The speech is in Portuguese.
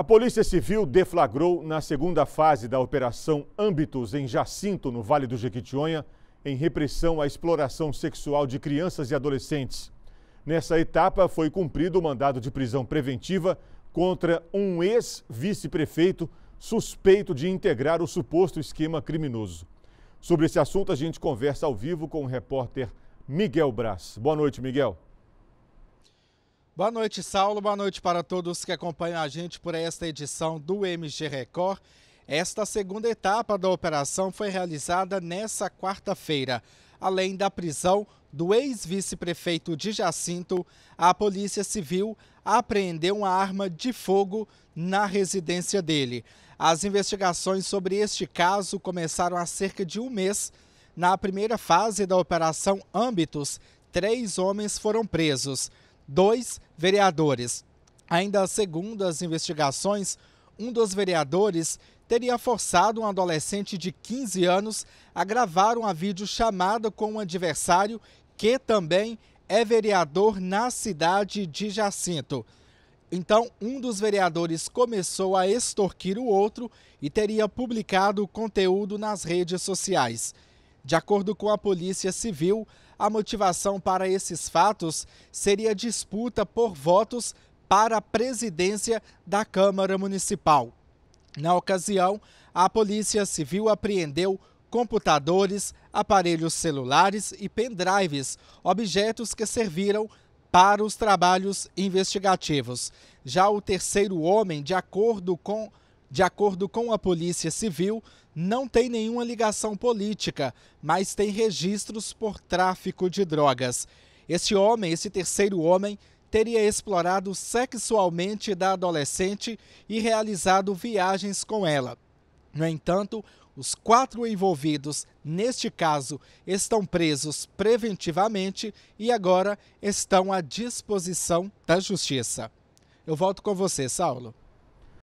A Polícia Civil deflagrou na segunda fase da Operação Âmbitos em Jacinto, no Vale do Jequitinhonha, em repressão à exploração sexual de crianças e adolescentes. Nessa etapa, foi cumprido o mandado de prisão preventiva contra um ex-vice-prefeito suspeito de integrar o suposto esquema criminoso. Sobre esse assunto, a gente conversa ao vivo com o repórter Miguel Braz. Boa noite, Miguel. Boa noite, Saulo. Boa noite para todos que acompanham a gente por esta edição do MG Record. Esta segunda etapa da operação foi realizada nesta quarta-feira. Além da prisão do ex-vice-prefeito de Jacinto, a Polícia Civil apreendeu uma arma de fogo na residência dele. As investigações sobre este caso começaram há cerca de um mês. Na primeira fase da Operação Âmbitos, três homens foram presos dois vereadores. Ainda segundo as investigações, um dos vereadores teria forçado um adolescente de 15 anos a gravar uma videochamada com um adversário que também é vereador na cidade de Jacinto. Então, um dos vereadores começou a extorquir o outro e teria publicado o conteúdo nas redes sociais. De acordo com a Polícia Civil, a motivação para esses fatos seria disputa por votos para a presidência da Câmara Municipal. Na ocasião, a Polícia Civil apreendeu computadores, aparelhos celulares e pendrives, objetos que serviram para os trabalhos investigativos. Já o terceiro homem, de acordo com de acordo com a Polícia Civil, não tem nenhuma ligação política, mas tem registros por tráfico de drogas. Esse homem, esse terceiro homem, teria explorado sexualmente da adolescente e realizado viagens com ela. No entanto, os quatro envolvidos neste caso estão presos preventivamente e agora estão à disposição da justiça. Eu volto com você, Saulo.